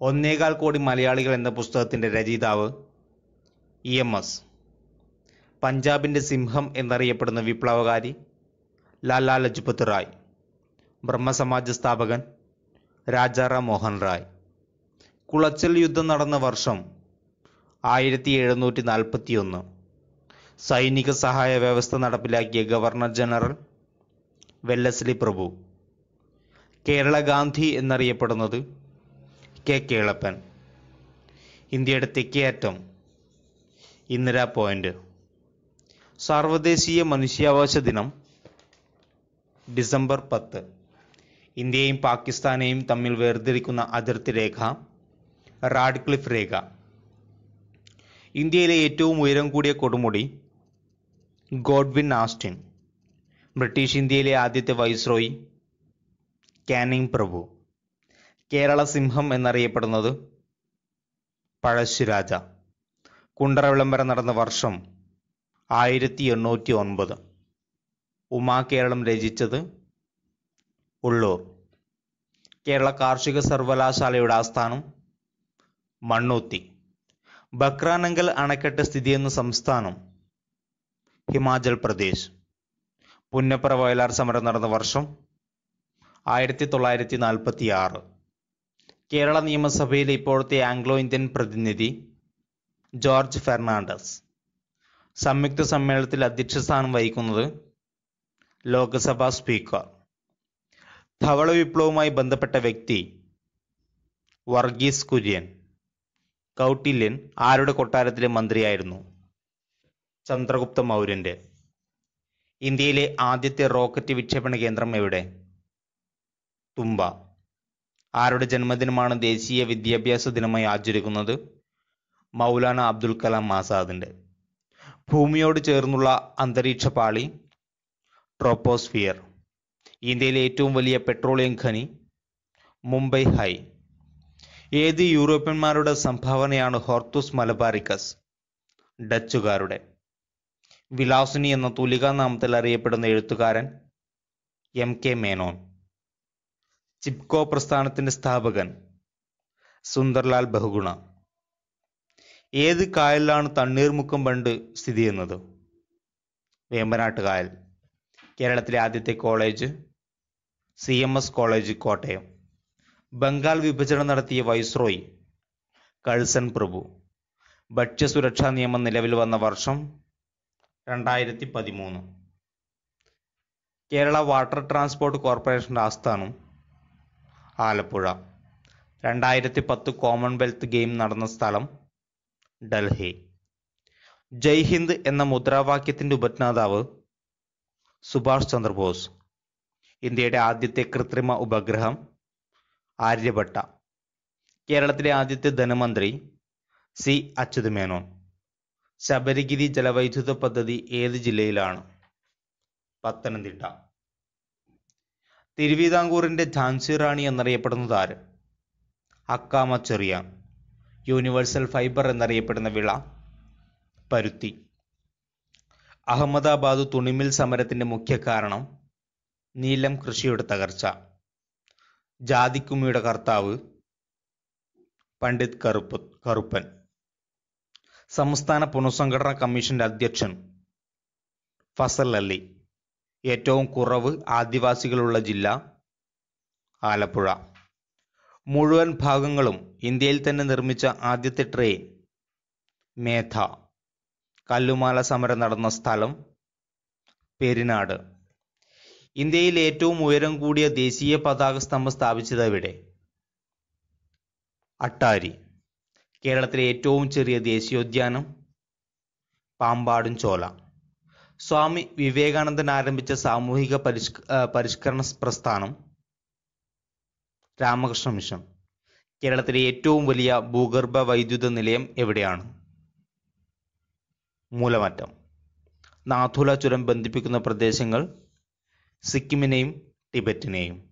ഒന്നേകാൽ കോടി മലയാളികൾ എന്ന പുസ്തകത്തിന്റെ രചയിതാവ് ഇ എം എസ്. പഞ്ചാബിന്റെ സിംഹം എന്നറിയപ്പെടുന്ന വിപ്ലവകാരി ലാലാ ലജ്പത് റായ്. ബ്രഹ്മസമാജ സ്ഥാപകൻ രാജാറാം മോഹൻ റായ്. കുളച്ചൽ യുദ്ധം നടന്ന വർഷം ആയിരത്തി എഴുന്നൂറ്റി നാൽപ്പത്തി ഒന്ന് സൈനിക സഹായ വ്യവസ്ഥ നടപ്പിലാക്കിയ ഗവർണർ ജനറൽ വെല്ലസ്ലി പ്രഭു. കേരള ഗാന്ധി എന്നറിയപ്പെടുന്നത് കെ കേളപ്പൻ. ഇന്ത്യയുടെ തെക്കേയറ്റം ഇന്ദിരാ പോയിന്റ് സാർവദേശീയ മനുഷ്യാവകാശ ദിനം ഡിസംബർ പത്ത്. ഇന്ത്യയും പാകിസ്ഥാനെയും തമ്മിൽ വേർതിരിക്കുന്ന അതിർത്തി രേഖ റാഡ്ക്ലിഫ് രേഖ. ഇന്ത്യയിലെ ഏറ്റവും ഉയരം കൂടിയ കൊടുമുടി ഗോഡ്വിൻ ആസ്റ്റിൻ. ബ്രിട്ടീഷ് ഇന്ത്യയിലെ ആദ്യത്തെ വൈസ്രോയി കാനിങ് പ്രഭു. കേരള സിംഹം എന്നറിയപ്പെടുന്നത് പഴശ്ശിരാജ കുണ്ടറ വിളംബരം നടന്ന വർഷം ആയിരത്തി എണ്ണൂറ്റി ഒൻപത് ഉമാ കേരളം രചിച്ചത് ഉള്ളൂർ. കേരള കാർഷിക സർവകലാശാലയുടെ ആസ്ഥാനം മണ്ണൂത്തി. ബക്രാനങ്കൽ അണക്കെട്ട് സ്ഥിതി ചെയ്യുന്ന സംസ്ഥാനം ഹിമാചൽ പ്രദേശ്. പുന്നപ്ര വയലാർ സമരം നടന്ന വർഷം ആയിരത്തി തൊള്ളായിരത്തി നാൽപ്പത്തി ആറ് കേരള നിയമസഭയിലെ ഇപ്പോഴത്തെ ആംഗ്ലോ ഇന്ത്യൻ പ്രതിനിധി ജോർജ് ഫെർണാണ്ടസ്. സംയുക്ത സമ്മേളനത്തിൽ അധ്യക്ഷസ്ഥാനം വഹിക്കുന്നത് ലോക്സഭാ സ്പീക്കർ. ധവള വിപ്ലവവുമായി ബന്ധപ്പെട്ട വ്യക്തി വർഗീസ് കുര്യൻ. കൗട്ടില്യൻ ആരുടെ കൊട്ടാരത്തിലെ മന്ത്രിയായിരുന്നു? ചന്ദ്രഗുപ്ത മൗര്യന്റെ ഇന്ത്യയിലെ ആദ്യത്തെ റോക്കറ്റ് വിക്ഷേപണ കേന്ദ്രം എവിടെ? തുമ്പ ആരുടെ ജന്മദിനമാണ് ദേശീയ വിദ്യാഭ്യാസ ദിനമായി ആചരിക്കുന്നത്? മൗലാന അബ്ദുൽ കലാം ആസാദിന്റെ. ഭൂമിയോട് ചേർന്നുള്ള അന്തരീക്ഷ പാളി ട്രോപ്പോസ്ഫിയർ. ഇന്ത്യയിലെ ഏറ്റവും വലിയ പെട്രോളിയം ഖനി മുംബൈ ഹൈ. ഏത് യൂറോപ്യന്മാരുടെ സംഭാവനയാണ് ഹോർത്തുസ് മലബാറിക്കസ് ഡച്ചുകാരുടെ. വിലാസിനി എന്ന തുലികാ നാമത്തിൽ അറിയപ്പെടുന്ന എഴുത്തുകാരൻ എം കെ മേനോൻ. ചിപ്കോ പ്രസ്ഥാനത്തിന്റെ സ്ഥാപകൻ സുന്ദർലാൽ ബഹുഗുണ. ഏത് കായലിലാണ് തണ്ണീർമുക്കം ബണ്ട് സ്ഥിതി ചെയ്യുന്നത്? വേമ്പനാട്ട് കായൽ കേരളത്തിലെ ആദ്യത്തെ college C M S college Kottayam. Bengal വിഭജനം നടത്തിയ വൈസ്രോയ് കഴ്സൺ പ്രഭു. ഭക്ഷ്യസുരക്ഷാ നിയമം നിലവിൽ വന്ന വർഷം രണ്ടായിരത്തി പതിമൂന്ന്. കേരള വാട്ടർ ട്രാൻസ്പോർട്ട് കോർപ്പറേഷന്റെ ആസ്ഥാനം ആലപ്പുഴ. രണ്ടായിരത്തി പത്ത് കോമൺവെൽത്ത് ഗെയിം നടന്ന സ്ഥലം ഡൽഹി. ജയ് ഹിന്ദ് എന്ന മുദ്രാവാക്യത്തിന്റെ ഉപജ്ഞാതാവ് സുഭാഷ് ചന്ദ്രബോസ്. ഇന്ത്യയുടെ ആദ്യത്തെ കൃത്രിമ ഉപഗ്രഹം ആര്യഭട്ട. കേരളത്തിലെ ആദ്യത്തെ ധനമന്ത്രി സി അച്യുത് മേനോൻ ശബരിഗിരി ജലവൈദ്യുത പദ്ധതി ഏത് ജില്ലയിലാണ്? പത്തനംതിട്ട. തിരുവിതാംകൂറിന്റെ ഝാൻസി റാണി എന്നറിയപ്പെടുന്നത് ആര്? അക്കാമ ചെറിയ യൂണിവേഴ്സൽ ഫൈബർ എന്നറിയപ്പെടുന്ന വിള പരുത്തി. അഹമ്മദാബാദ് തുണിമിൽ സമരത്തിന്റെ മുഖ്യ കാരണം നീലം കൃഷിയുടെ തകർച്ച. ജാതിക്കുമ്മിയുടെ കർത്താവ് പണ്ഡിറ്റ് കറുപ്പ് കറുപ്പൻ. സംസ്ഥാന പുനഃസംഘടനാ കമ്മീഷന്റെ അധ്യക്ഷൻ ഫസൽ അലി. ഏറ്റവും കുറവ് ആദിവാസികളുള്ള ജില്ല ആലപ്പുഴ. മുഴുവൻ ഭാഗങ്ങളും ഇന്ത്യയിൽ തന്നെ നിർമ്മിച്ച ആദ്യത്തെ ട്രെയിൻ മേധ. കല്ലുമാല സമരം നടന്ന സ്ഥലം പെരിനാട്. ഇന്ത്യയിൽ ഏറ്റവും ഉയരം കൂടിയ ദേശീയ പതാക സ്തംഭം സ്ഥാപിച്ചത് എവിടെ? അട്ടാരി. കേരളത്തിലെ ഏറ്റവും ചെറിയ ദേശീയോദ്യാനം പാമ്പാടും ചോല സ്വാമി വിവേകാനന്ദൻ ആരംഭിച്ച സാമൂഹിക പരിഷ്ക പരിഷ്കരണ പ്രസ്ഥാനം രാമകൃഷ്ണ മിഷൻ. കേരളത്തിലെ ഏറ്റവും വലിയ ഭൂഗർഭ വൈദ്യുത നിലയം എവിടെയാണ്? മൂലമറ്റം. നാഥുല ചുരം ബന്ധിപ്പിക്കുന്ന പ്രദേശങ്ങൾ സിക്കിമിനെയും ടിബറ്റിനെയും.